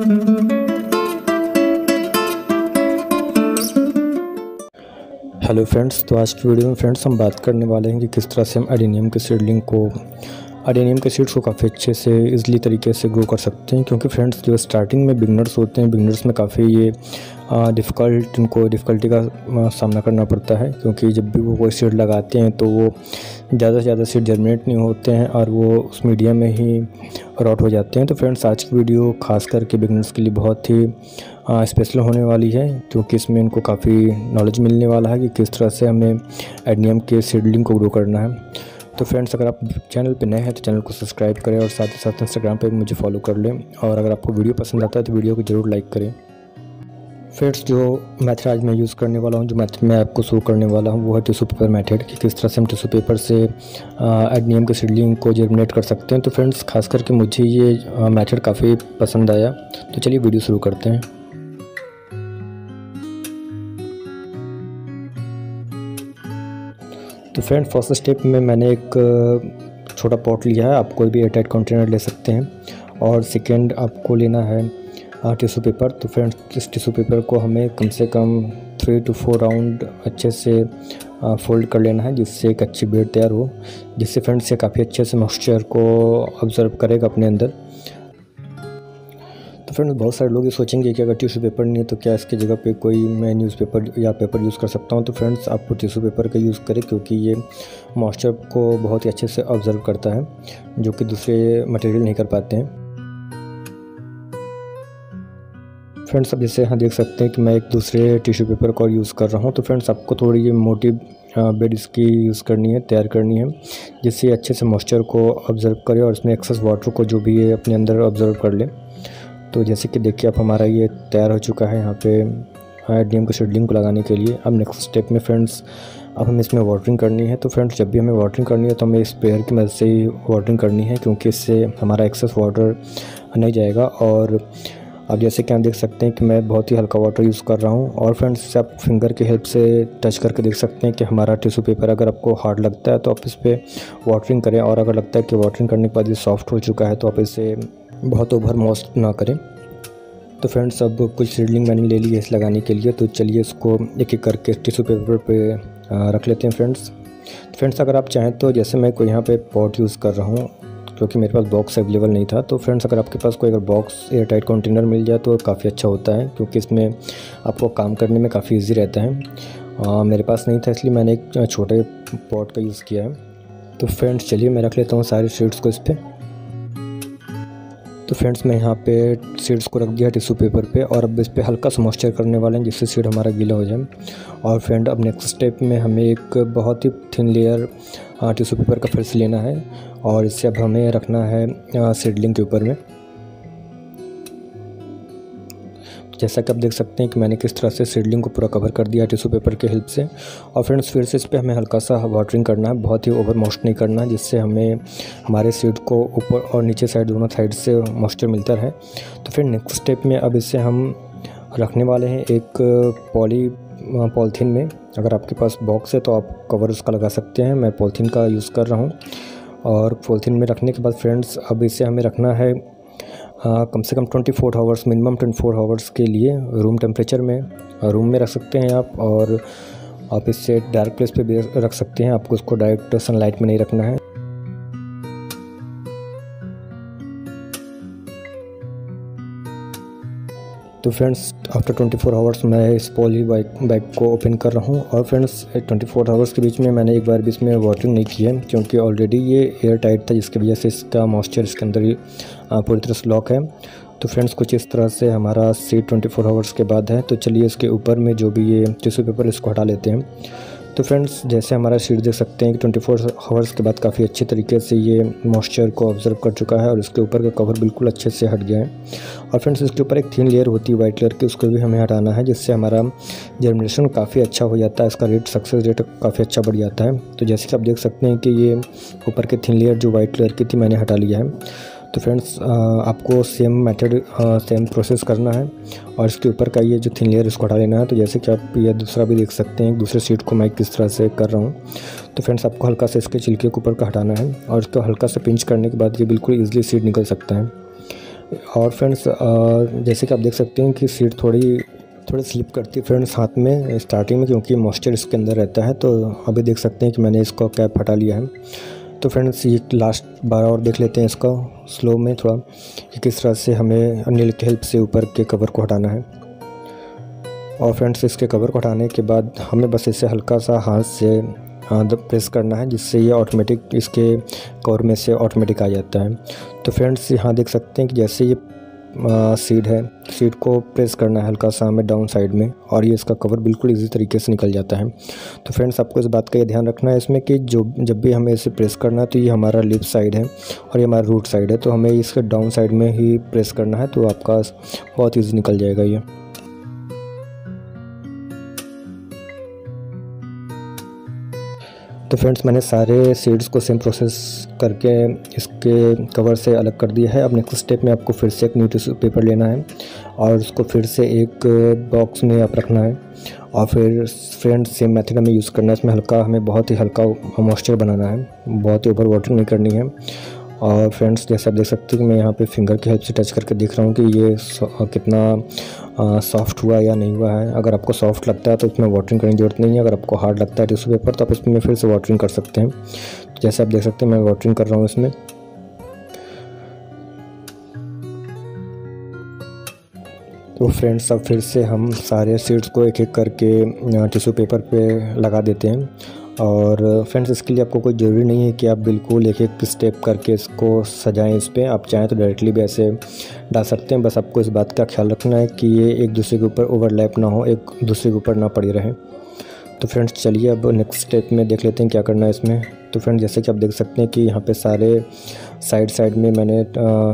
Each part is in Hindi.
हेलो फ्रेंड्स तो आज की वीडियो में फ्रेंड्स हम बात करने वाले हैं कि किस तरह से हम एडिनियम के सीडलिंग को एडेनियम के सीड्स को काफ़ी अच्छे से इजली तरीके से ग्रो कर सकते हैं, क्योंकि फ्रेंड्स जो स्टार्टिंग में बिगनर्स होते हैं बिगनर्स में काफ़ी ये डिफ़िकल्ट इनको डिफ़िकल्टी का सामना करना पड़ता है, क्योंकि जब भी वो कोई सीड लगाते हैं तो वो ज़्यादा से ज़्यादा सीड जर्मिनेट नहीं होते हैं और वो उस मीडिया में ही रॉट हो जाते हैं। तो फ्रेंड्स आज की वीडियो खास करके बिगनर्स के लिए बहुत ही स्पेशल होने वाली है, क्योंकि इसमें इनको काफ़ी नॉलेज मिलने वाला है कि किस तरह से हमें एडनियम के सीडलिंग को ग्रो करना है। तो फ्रेंड्स अगर आप चैनल पर नए हैं तो चैनल को सब्सक्राइब करें और साथ ही साथ इंस्टाग्राम पे मुझे फॉलो कर लें। और अगर आपको वीडियो पसंद आता है तो वीडियो को ज़रूर लाइक करें। फ्रेंड्स जो मैथड आज मैं यूज़ करने वाला हूँ, जो मैथड मैं आपको शो करने वाला हूँ, वो है टिश्यू पेपर मैथड कि किस तरह से हम टिश्यू पेपर से एडनियम के सीडलिंग को जर्मिनेट कर सकते हैं। तो फ्रेंड्स खास करके मुझे ये मैथड काफ़ी पसंद आया। तो चलिए वीडियो शुरू करते हैं। तो फ्रेंड फ़र्स्ट स्टेप में मैंने एक छोटा पॉट लिया है। आप कोई भी एयरटाइट कंटेनर ले सकते हैं। और सेकेंड आपको लेना है टिश्यू पेपर तो फ्रेंड इस टिश्यू पेपर को हमें कम से कम थ्री टू फोर राउंड अच्छे से फोल्ड कर लेना है, जिससे एक अच्छी बेड तैयार हो, जिससे फ्रेंड्स से काफ़ी अच्छे से मॉइस्चर को ऑब्ज़र्व करेगा अपने अंदर। तो फ्रेंड्स बहुत सारे लोग ये सोचेंगे कि अगर टिश्यू पेपर नहीं है तो क्या इसकी जगह पे कोई मैं न्यूज़पेपर या पेपर यूज़ कर सकता हूँ? तो फ्रेंड्स आप टिश्यू पेपर का यूज़ करें क्योंकि ये मॉइस्चर को बहुत ही अच्छे से ऑब्ज़र्व करता है, जो कि दूसरे मटेरियल नहीं कर पाते हैं। फ्रेंड्स अब जैसे यहाँ देख सकते हैं कि मैं एक दूसरे टिश्यू पेपर को यूज़ कर रहा हूँ तो फ्रेंड्स आपको थोड़ी ये मोटी बेड इसकी यूज़ करनी है, तैयार करनी है, जिससे अच्छे से मॉइस्चर को ऑब्ज़र्व करे और इसमें एक्सेस वाटर को जो भी है अपने अंदर ऑब्ज़र्व कर ले। तो जैसे कि देखिए, अब हमारा ये तैयार हो चुका है यहाँ पे एम के शेडलिंग को लगाने के लिए। अब नेक्स्ट स्टेप में फ्रेंड्स अब हमें इसमें वाटरिंग करनी है। तो फ्रेंड्स जब भी हमें वाटरिंग करनी है तो हमें स्प्रेयर की मदद से ही वाटरिंग करनी है, क्योंकि इससे हमारा एक्सेस वाटर नहीं जाएगा। और अब जैसे कि आप देख सकते हैं कि मैं बहुत ही हल्का वाटर यूज़ कर रहा हूँ। और फ्रेंड्स आप फिंगर की हेल्प से टच करके देख सकते हैं कि हमारा टिश्यू पेपर अगर आपको हार्ड लगता है तो आप इस पर वाटरिंग करें। और अगर लगता है कि वाटरिंग करने के बाद ये सॉफ्ट हो चुका है तो आप इसे बहुत ओवर मोस्ट ना करें। तो फ्रेंड्स अब कुछ सीडलिंग मैंने ले ली है इस लगाने के लिए तो चलिए इसको एक एक करके टिश्यू पेपर पे रख लेते हैं फ्रेंड्स तो फ्रेंड्स अगर आप चाहें तो जैसे मैं कोई यहाँ पे पॉट यूज़ कर रहा हूँ क्योंकि मेरे पास बॉक्स अवेलेबल नहीं था तो फ्रेंड्स अगर आपके पास कोई अगर बॉक्स एयर टाइट कंटेनर मिल जाए तो काफ़ी अच्छा होता है क्योंकि इसमें आपको काम करने में काफ़ी ईजी रहता है। आ, मेरे पास नहीं था इसलिए मैंने एक छोटे पॉट का यूज़ किया है। तो फ्रेंड्स चलिए मैं रख लेता हूँ सारे शीट्स को इस पर तो फ्रेंड्स, मैं यहाँ पे सीड्स को रख दिया टिश्यू पेपर पे और अब इस पर हल्का सा मॉइस्चर करने वाले हैं जिससे सीड हमारा गीला हो जाए। और फ्रेंड अब नेक्स्ट स्टेप में हमें एक बहुत ही थिन लेयर टिश्यू पेपर का फिर से लेना है और इससे अब हमें रखना है सीडलिंग के ऊपर में। जैसा कि आप देख सकते हैं कि मैंने किस तरह से सीडलिंग को पूरा कवर कर दिया टिश्यू पेपर के हेल्प से। और फ्रेंड्स फिर से इस पर हमें हल्का सा वाटरिंग करना है, बहुत ही ओवर मॉइस्ट नहीं करना है जिससे हमें, हमारे सीड को ऊपर और नीचे साइड दोनों साइड से मॉइस्चर मिलता है तो फिर नेक्स्ट स्टेप में अब इसे हम रखने वाले हैं एक पॉली पॉलीथीन में। अगर आपके पास बॉक्स है तो आप कवर उसका लगा सकते हैं, मैं पॉलीथीन का यूज़ कर रहा हूँ। और पॉलीथीन में रखने के बाद फ्रेंड्स अब इसे हमें रखना हाँ कम से कम twenty four hours minimum twenty four hours के लिए रूम टेम्परेचर में रूम में रख सकते हैं आप और आप इससे डार्क प्लेस पे भी रख सकते हैं। आपको उसको डायरेक्ट सनलाइट में नहीं रखना है। तो फ्रेंड्स आफ्टर 24 फोर आवर्स मैं इस पॉली बाइक बैग को ओपन कर रहा हूँ और फ्रेंड्स 24 फोर आवर्स के बीच में मैंने एक बार भी इसमें वाटरिंग नहीं की है क्योंकि ऑलरेडी ये एयर टाइट था जिसकी वजह से इसका मॉइस्चर इसके अंदर ही पूरी तरह से लॉक है। तो फ्रेंड्स कुछ इस तरह से हमारा सीट ट्वेंटी फोर आवर्स के बाद है। तो चलिए इसके ऊपर में जो भी ये टिश्यू पेपर इसको हटा लेते हैं। तो फ्रेंड्स जैसे हमारा शीट देख सकते हैं कि 24 फोर आवर्स के बाद काफ़ी अच्छे तरीके से ये मॉइस्चर को ऑब्ज़र्व कर चुका है और इसके ऊपर का कवर बिल्कुल अच्छे से हट गया है। और फ्रेंड्स इसके ऊपर एक थीन लेयर होती है वाइट कलर की, उसको भी हमें हटाना है, जिससे हमारा जर्मिनेशन काफ़ी अच्छा हो जाता है, इसका रेट सक्सेस रेट काफ़ी अच्छा बढ़ जाता है। तो जैसे कि आप देख सकते हैं कि ये ऊपर की थीन लेयर जो वाइट कलर की थी, मैंने हटा लिया है। तो फ्रेंड्स आपको सेम मेथड सेम प्रोसेस करना है और इसके ऊपर का ये जो थिन लेयर इसको हटा लेना है तो जैसे कि आप ये दूसरा भी देख सकते हैं दूसरे सीट को मैं किस तरह से कर रहा हूँ। तो फ्रेंड्स आपको हल्का से इसके छिलके के ऊपर का हटाना है और इसको हल्का से पिंच करने के बाद ये बिल्कुल ईजिली सीट निकल सकता है। और फ्रेंड्स जैसे कि आप देख सकते हैं कि सीट थोड़ी थोड़ी स्लिप करती है फ्रेंड्स हाथ में स्टार्टिंग में, क्योंकि मॉइस्चर इसके अंदर रहता है तो अभी देख सकते हैं कि मैंने इसको कैप हटा लिया है। तो फ्रेंड्स ये लास्ट बार और देख लेते हैं इसका स्लो में थोड़ा कि किस तरह से हमें अनिल की हेल्प से ऊपर के कवर को हटाना है। और फ्रेंड्स इसके कवर को हटाने के बाद हमें बस इसे हल्का सा हाथ से हाथ प्रेस करना है, जिससे ये ऑटोमेटिक इसके कवर में से ऑटोमेटिक आ जाता है। तो फ्रेंड्स यहाँ देख सकते हैं कि जैसे ये सीड है। सीड को प्रेस करना है हल्का सा हमें डाउन साइड में और ये इसका कवर बिल्कुल इजी तरीके से निकल जाता है। तो फ्रेंड्स आपको इस बात का ये ध्यान रखना है इसमें कि जो, जब भी हमें इसे प्रेस करना है तो ये हमारा लिप साइड है और ये हमारा रूट साइड है। तो हमें इसके डाउन साइड में ही प्रेस करना है तो आपका बहुत ईजी निकल जाएगा ये। तो फ्रेंड्स, मैंने सारे सीड्स को सेम प्रोसेस करके इसके कवर से अलग कर दिया है। अब नेक्स्ट स्टेप में आपको फिर से एक न्यू पेपर लेना है और उसको फिर से एक बॉक्स में आप रखना है। और फिर फ्रेंड्स सेम मेथड हमें यूज़ करना है। इसमें हल्का, हमें बहुत ही हल्का मॉइस्चर बनाना है। बहुत ही ओवर वाटरिंग नहीं करनी है। और फ्रेंड्स जैसे आप देख सकते हैं कि मैं यहाँ पे फिंगर की हेल्प से टच करके देख रहा हूँ कि ये कितना सॉफ्ट हुआ या नहीं हुआ है। अगर आपको सॉफ्ट लगता है तो इसमें वाटरिंग करने की ज़रूरत नहीं है। अगर आपको हार्ड लगता है टिश्यू पेपर तो आप इसमें फिर से वाटरिंग कर सकते हैं। जैसे आप देख सकते हैं, मैं वाटरिंग कर रहा हूँ इसमें। तो फ्रेंड्स अब फिर से हम सारे सीड्स को एक एक करके टिश्यू पेपर पे लगा देते हैं। और फ्रेंड्स इसके लिए आपको कोई ज़रूरी नहीं है कि आप बिल्कुल एक एक स्टेप करके इसको सजाएँ इस पर आप चाहें तो डायरेक्टली भी ऐसे डाल सकते हैं, बस आपको इस बात का ख्याल रखना है कि ये एक दूसरे के ऊपर ओवरलैप ना हो, एक दूसरे के ऊपर ना पड़ी रहे। तो फ्रेंड्स चलिए अब नेक्स्ट स्टेप में देख लेते हैं क्या करना है इसमें। तो फ्रेंड जैसे कि आप देख सकते हैं कि यहाँ पे सारे साइड साइड में मैंने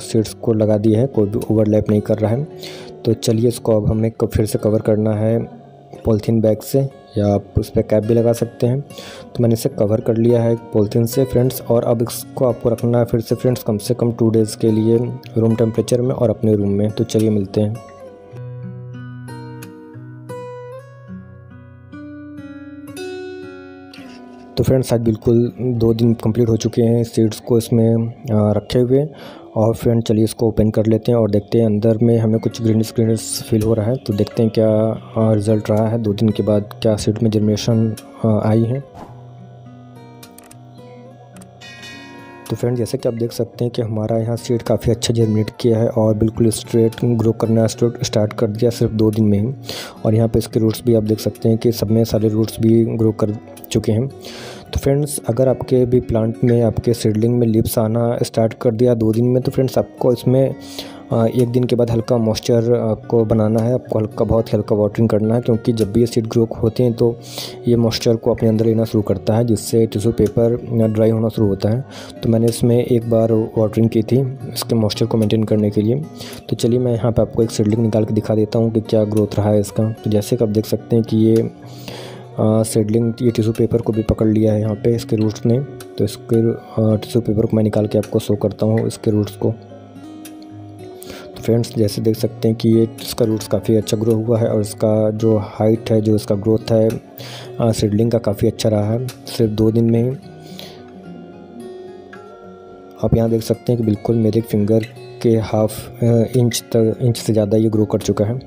सीट्स को लगा दिए हैं, कोई भी ओवरलैप नहीं कर रहा है। तो चलिए इसको अब हमें फिर से कवर करना है पॉलीथीन बैग से। या आप उस पर कैप भी लगा सकते हैं। तो मैंने इसे कवर कर लिया है पॉलीथीन से, फ्रेंड्स, और अब इसको आपको रखना है फिर से, फ्रेंड्स, कम से कम टू डेज़ के लिए रूम टेम्परेचर में और अपने रूम में। तो चलिए मिलते हैं। तो फ्रेंड्स आज बिल्कुल दो दिन कंप्लीट हो चुके हैं सीड्स को इसमें रखे हुए। और फ्रेंड चलिए इसको ओपन कर लेते हैं और देखते हैं अंदर में हमें कुछ ग्रीन ग्रीनिस फील हो रहा है। तो देखते हैं क्या रिज़ल्ट रहा है। दो दिन के बाद क्या सीड में जर्मिनेशन आई है। तो फ्रेंड जैसे कि आप देख सकते हैं कि हमारा यहाँ सीड काफ़ी अच्छा जर्मिनेट किया है और बिल्कुल स्ट्रेट ग्रो करना स्टार्ट कर दिया सिर्फ़ दो दिन में ही। और यहाँ पे इसके रूट्स भी आप देख सकते हैं कि सब में सारे रूट्स भी ग्रो कर चुके हैं। तो फ्रेंड्स अगर आपके भी प्लांट में, आपके सीडलिंग में लिप्स आना स्टार्ट कर दिया दो दिन में तो फ्रेंड्स आपको इसमें एक दिन के बाद हल्का मॉइस्चर आपको बनाना है। आपको हल्का, बहुत हल्का वाटरिंग करना है, क्योंकि जब भी ये सीड ग्रो होते हैं तो ये मॉइस्चर को अपने अंदर लेना शुरू करता है, जिससे टिश्यू पेपर ड्राई होना शुरू होता है। तो मैंने इसमें एक बार वाटरिंग की थी, इसके मॉइस्चर को मेंटेन करने के लिए। तो चलिए, मैं यहाँ पर आपको एक सीडलिंग निकाल के दिखा देता हूँ कि क्या ग्रोथ रहा है इसका। तो जैसे कि आप देख सकते हैं कि ये सेडलिंग ये टिश्यू पेपर को भी पकड़ लिया है यहाँ पे, इसके रूट्स ने। तो इसके टिश्यू पेपर को मैं निकाल के आपको शो करता हूँ, इसके रूट्स को। फ्रेंड्स जैसे देख सकते हैं कि ये इसका रूट्स काफ़ी अच्छा ग्रो हुआ है और इसका जो हाइट है, जो इसका ग्रोथ है सीडलिंग का काफ़ी अच्छा रहा है। सिर्फ़ दो दिन में ही आप यहाँ देख सकते हैं कि बिल्कुल मेरे फिंगर के हाफ़ इंच तक इंच से ज़्यादा ये ग्रो कर चुका है।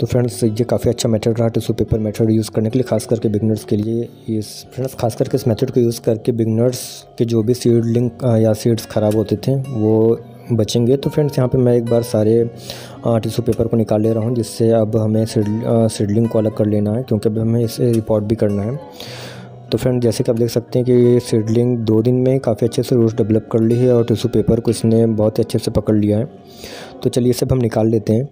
तो फ्रेंड्स ये काफ़ी अच्छा मेथड रहा टिश्यू पेपर मेथड यूज़ करने के लिए, खास करके बिगनर्स के लिए। इस फ्रेंड्स खास करके इस मेथड को यूज़ करके बिगनर्स के जो भी सीडलिंग या सीड्स ख़राब होते थे, वो बचेंगे। तो फ्रेंड्स यहाँ पे मैं एक बार सारे टिश्यू पेपर को निकाल ले रहा हूँ, जिससे अब हमें सीडलिंग को अलग कर लेना है, क्योंकि अब हमें इसे रिपोर्ट भी करना है। तो फ्रेंड जैसे कि आप देख सकते हैं कि सीडलिंग दो दिन में काफ़ी अच्छे से रूट्स डेवलप कर ली है और टिश्यू पेपर को इसने बहुत अच्छे से पकड़ लिया है। तो चलिए सब हम निकाल लेते हैं।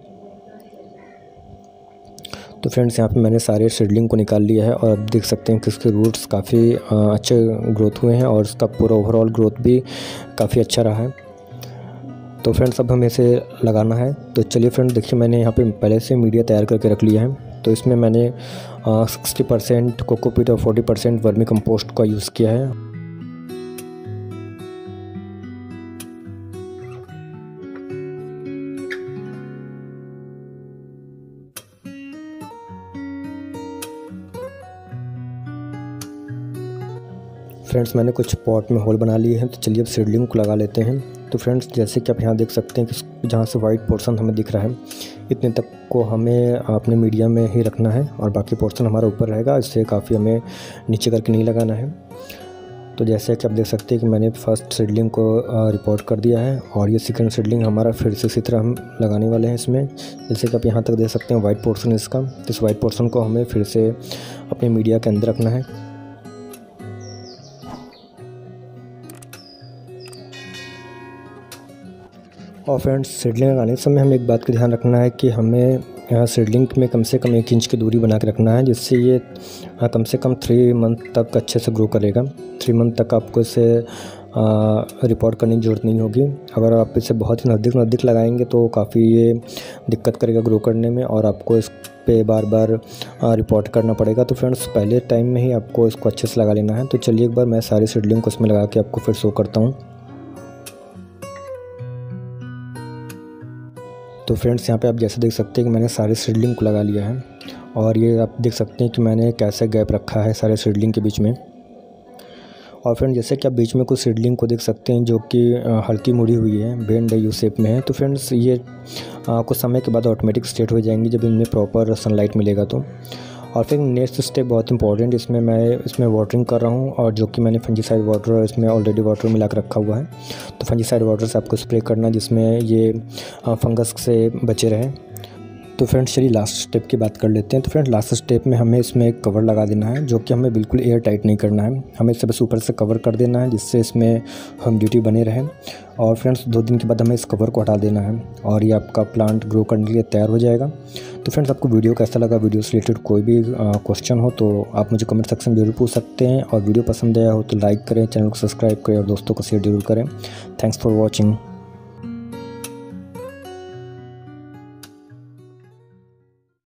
तो फ्रेंड्स यहाँ पे मैंने सारे सीडलिंग को निकाल लिया है और अब देख सकते हैं कि इसके रूट्स काफ़ी अच्छे ग्रोथ हुए हैं और इसका पूरा ओवरऑल ग्रोथ भी काफ़ी अच्छा रहा है। तो फ्रेंड्स, अब हमें इसे लगाना है। तो चलिए फ्रेंड्स, देखिए, मैंने यहाँ पे पहले से मीडिया तैयार करके रख लिया है। तो इसमें मैंने सिक्सटी परसेंट, कोकोपीट और फोर्टी परसेंट वर्मी कम्पोस्ट का यूज़ किया है। फ्रेंड्स, मैंने कुछ पॉट में होल बना लिए हैं। तो चलिए अब सीडलिंग को लगा लेते हैं। तो फ्रेंड्स, जैसे कि आप यहाँ देख सकते हैं कि जहाँ से वाइट पोर्शन हमें दिख रहा है, इतने तक को हमें अपने मीडिया में ही रखना है और बाकी पोर्शन हमारा ऊपर रहेगा, इससे काफ़ी हमें नीचे करके नहीं लगाना है। तो जैसे कि आप देख सकते हैं कि मैंने फ़र्स्ट सीडलिंग को रिपोर्ट कर दिया है और ये सेकंड सीडलिंग हमारा फिर से इसी तरह हम लगाने वाले हैं इसमें। जैसे कि आप यहाँ तक देख सकते हैं वाइट पोर्शन इसका तो इस वाइट पोर्शन को हमें फिर से अपने मीडिया के अंदर रखना है। और फ्रेंड्स सीडलिंग लगाने समय हमें एक बात का ध्यान रखना है कि हमें यहाँ सीडलिंग में कम से कम एक इंच की दूरी बना के रखना है, जिससे ये कम से कम थ्री मंथ तक अच्छे से ग्रो करेगा। थ्री मंथ तक आपको इसे रिपोर्ट करने की ज़रूरत नहीं होगी। अगर आप इसे बहुत ही नज़दीक नज़दीक लगाएँगे तो काफ़ी ये दिक्कत करेगा ग्रो करने में और आपको इस पे बार बार रिपोर्ट करना पड़ेगा। तो फ्रेंड्स, पहले टाइम में ही आपको इसको अच्छे से लगा लेना है। तो चलिए एक बार मैं सारी सीडलिंग को इसमें लगा के आपको फिर शो करता हूँ। तो फ्रेंड्स, यहाँ पे आप जैसे देख सकते हैं कि मैंने सारे सीडलिंग को लगा लिया है और ये आप देख सकते हैं कि मैंने कैसे गैप रखा है सारे सीडलिंग के बीच में। और फ्रेंड जैसे कि आप बीच में कुछ सीडलिंग को देख सकते हैं जो कि हल्की मुड़ी हुई है, बेंड यू शेप में है। तो फ्रेंड्स, ये कुछ समय के बाद ऑटोमेटिक स्टेट हो जाएँगी जब इनमें प्रॉपर सनलाइट मिलेगा तो। और फिर नेक्स्ट स्टेप बहुत इंपॉर्टेंट इसमें मैं इसमें वाटरिंग कर रहा हूँ और जो कि मैंने फंजीसाइड वाटर और इसमें ऑलरेडी वाटर मिला कर रखा हुआ है। तो फंजीसाइड वाटर से आपको स्प्रे करना, जिसमें ये फंगस से बचे रहें। तो फ्रेंड्स, चलिए लास्ट स्टेप की बात कर लेते हैं। तो फ्रेंड लास्ट स्टेप में हमें इसमें एक कवर लगा देना है, जो कि हमें बिल्कुल एयर टाइट नहीं करना है। हमें इसे बस ऊपर से कवर कर देना है, जिससे इसमें हम ड्यूटी बने रहें। और फ्रेंड्स, दो दिन के बाद हमें इस कवर को हटा देना है, और ये आपका प्लांट ग्रो करने के लिए तैयार हो जाएगा। तो फ्रेंड्स, आपको वीडियो कैसा लगा? वीडियो से रिलेटेड कोई भी क्वेश्चन हो तो आप मुझे कमेंट सेक्शन में ज़रूर पूछ सकते हैं। और वीडियो पसंद आया हो तो लाइक करें चैनल को सब्सक्राइब करें, और दोस्तों को शेयर ज़रूर करें। Thanks for watching